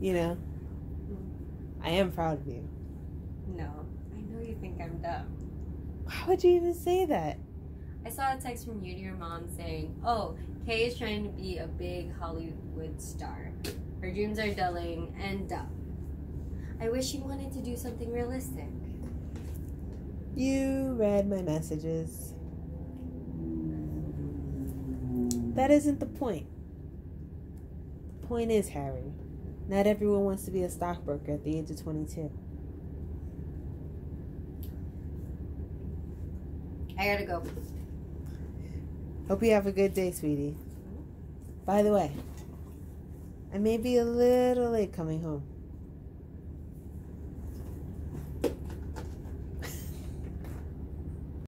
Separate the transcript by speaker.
Speaker 1: You know, I am proud of you.
Speaker 2: No, I know you think I'm dumb.
Speaker 1: Why would you even say that?
Speaker 2: I saw a text from you to your mom saying, "Oh, Kay is trying to be a big Hollywood star. Her dreams are dulling and dumb. I wish she wanted to do something realistic."
Speaker 1: You read my messages. That isn't the point. The point is, Harry, not everyone wants to be a stockbroker at the age of 22.
Speaker 2: I gotta go.
Speaker 1: Hope you have a good day, sweetie. By the way, I may be a little late coming home.